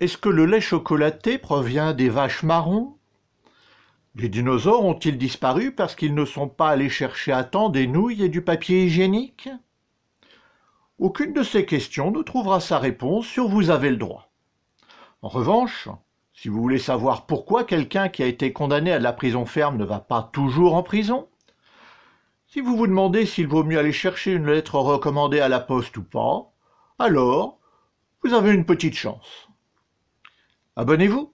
Est-ce que le lait chocolaté provient des vaches marrons? Les dinosaures ont-ils disparu parce qu'ils ne sont pas allés chercher à temps des nouilles et du papier hygiénique? Aucune de ces questions ne trouvera sa réponse sur Vous avez le droit. En revanche, si vous voulez savoir pourquoi quelqu'un qui a été condamné à de la prison ferme ne va pas toujours en prison, si vous vous demandez s'il vaut mieux aller chercher une lettre recommandée à la poste ou pas, alors vous avez une petite chance. Abonnez-vous